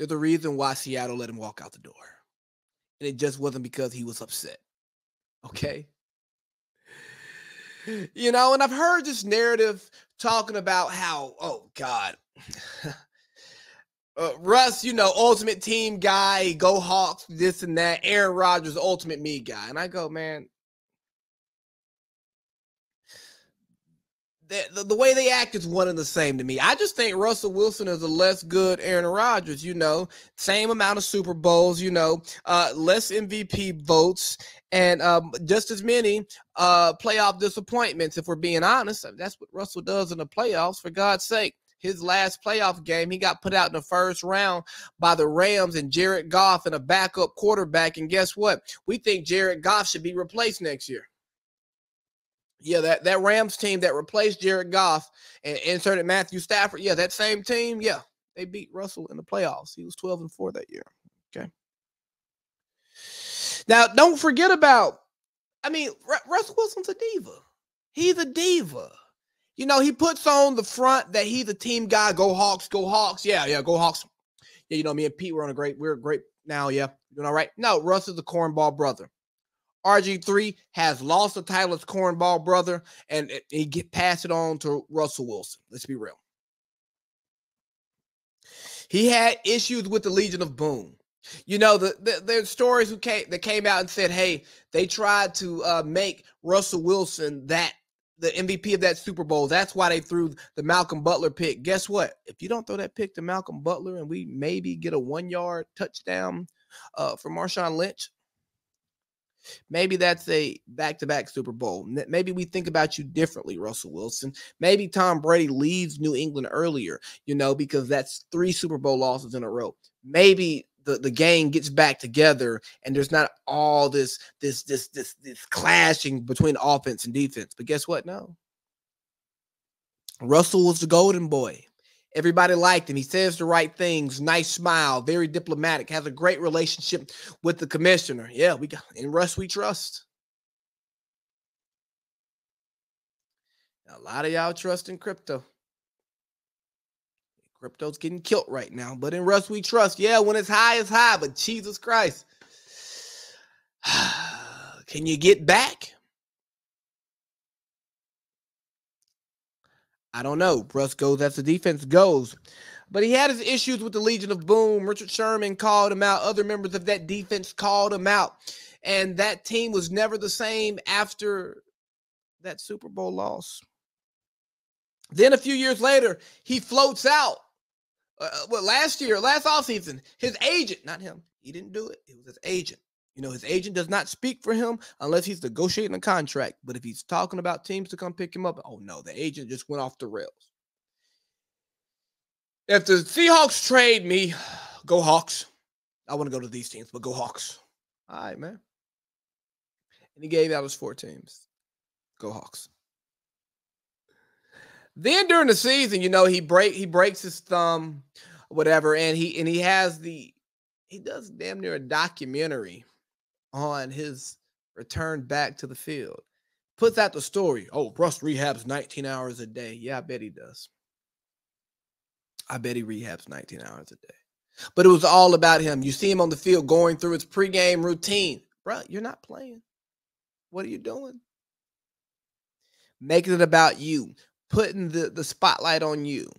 They're the reason why Seattle let him walk out the door. And it just wasn't because he was upset. Okay. You know, and I've heard this narrative talking about how, oh God, uh, Russ, you know, ultimate team guy, go Hawks, this and that. Aaron Rodgers, ultimate me guy. And I go, man, the, the, way they act is one and the same to me. I just think Russell Wilson is a less good Aaron Rodgers, you know, same amount of Super Bowls, you know, uh, less MVP votes, and um, just as many uh, playoff disappointments, if we're being honest. That's what Russell does in the playoffs, for God's sake. His last playoff game, he got put out in the first round by the Rams and Jared Goff and a backup quarterback. And guess what? We think Jared Goff should be replaced next year. Yeah, that, that Rams team that replaced Jared Goff and inserted Matthew Stafford. Yeah, that same team. Yeah, they beat Russell in the playoffs. He was 12 and 4 that year. Okay. Now, don't forget about, I mean, R- Russell Wilson's a diva. He's a diva. You know, he puts on the front that he's a team guy. Go Hawks, go Hawks. Yeah, yeah, go Hawks. Yeah, you know, me and Pete, we're on a great, we're great now. Yeah, doing all right. No, Russ is a cornball brother. RG3 has lost the title as cornball brother, and he get pass it on to Russell Wilson. Let's be real. He had issues with the Legion of Boom. You know, the, the stories who came that came out and said, hey, they tried to uh, make Russell Wilson that the MVP of that Super Bowl. That's why they threw the Malcolm Butler pick. Guess what? If you don't throw that pick to Malcolm Butler and we maybe get a one yard touchdown uh, from Marshawn Lynch, Maybe that's a back to back Super Bowl. Maybe we think about you differently, Russell Wilson. Maybe Tom Brady leaves New England earlier, you know, because that's three Super Bowl losses in a row. Maybe the, the gang gets back together and there's not all this this this this this clashing between offense and defense. But guess what? No. Russell was the golden boy. Everybody liked him. He says the right things, nice smile, very diplomatic, has a great relationship with the commissioner. Yeah, we got in Russ we trust. A lot of y'all trust in crypto. Crypto's getting killed right now, but in Russ we trust. Yeah, when it's high, it's high, but Jesus Christ. Can you get back? I don't know. Russ goes as the defense goes. But he had his issues with the Legion of Boom. Richard Sherman called him out. Other members of that defense called him out. And that team was never the same after that Super Bowl loss. Then a few years later, he floats out. Uh, well, last year, last offseason, his agent, not him, he didn't do it. It was his agent. You know, his agent does not speak for him unless he's negotiating a contract. But if he's talking about teams to come pick him up, oh no, the agent just went off the rails. If the Seahawks trade me, go Hawks. I want to go to these teams, but go Hawks. All right, man. And he gave out his four teams. Go Hawks. Then during the season, you know, he break he breaks his thumb, whatever, and he and he has the he does damn near a documentary on his return back to the field. Puts out the story. Oh, Russ rehabs 19 hours a day. Yeah, I bet he does. I bet he rehabs 19 hours a day. But it was all about him. You see him on the field going through his pregame routine. Bro, you're not playing. What are you doing? Making it about you, putting the, the spotlight on you.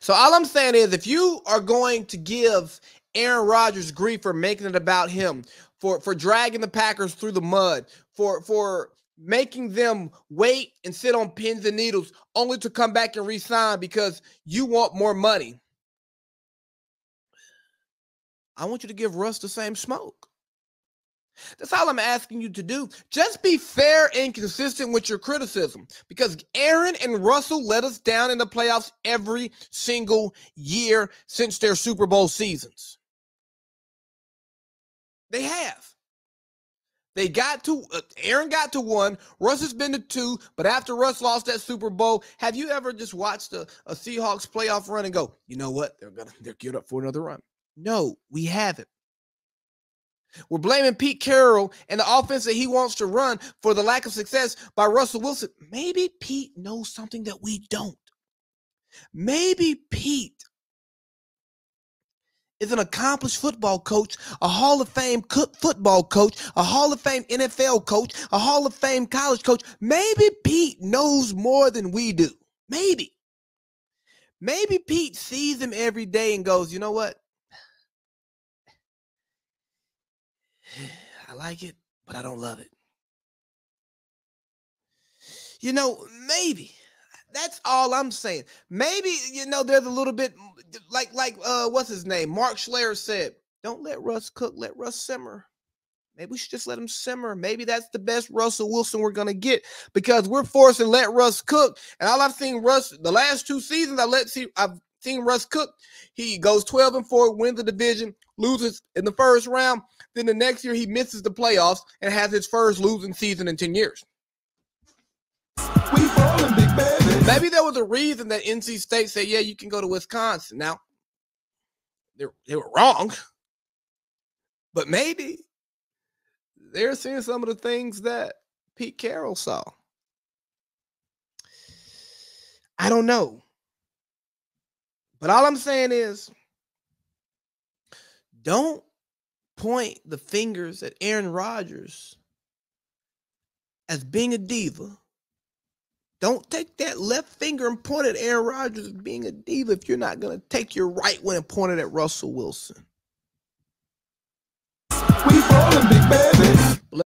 So all I'm saying is if you are going to give Aaron Rodgers grief for making it about him, for for dragging the Packers through the mud, for for making them wait and sit on pins and needles only to come back and resign because you want more money. I want you to give Russ the same smoke. That's all I'm asking you to do. Just be fair and consistent with your criticism because Aaron and Russell let us down in the playoffs every single year since their Super Bowl seasons. They have. They got to uh, Aaron got to one. Russ has been to two, but after Russ lost that Super Bowl, have you ever just watched a, a Seahawks playoff run and go, you know what? They're gonna they're geared up for another run. No, we haven't. We're blaming Pete Carroll and the offense that he wants to run for the lack of success by Russell Wilson. Maybe Pete knows something that we don't. Maybe Pete is an accomplished football coach, a Hall of Fame football coach, a Hall of Fame NFL coach, a Hall of Fame college coach. Maybe Pete knows more than we do. Maybe. Maybe Pete sees him every day and goes, you know what? I like it, but I don't love it. You know, maybe that's all I'm saying. Maybe you know there's a little bit like like uh what's his name? Mark Schlereth said, "Don't let Russ cook, let Russ simmer." Maybe we should just let him simmer. Maybe that's the best Russell Wilson we're gonna get because we're forcing let Russ cook. And all I've seen Russ the last two seasons, I let see I've seen Russ cook. He goes 12 and 4, wins the division, loses in the first round. Then the next year he misses the playoffs and has his first losing season in 10 years. Maybe there was a reason that NC State said, yeah, you can go to Wisconsin. Now, they, they were wrong, but maybe they're seeing some of the things that Pete Carroll saw. I don't know. But all I'm saying is don't point the fingers at Aaron Rodgers as being a diva don't take that left finger and point at Aaron Rodgers as being a diva if you're not going to take your right one and point it at Russell Wilson. We falling, big baby.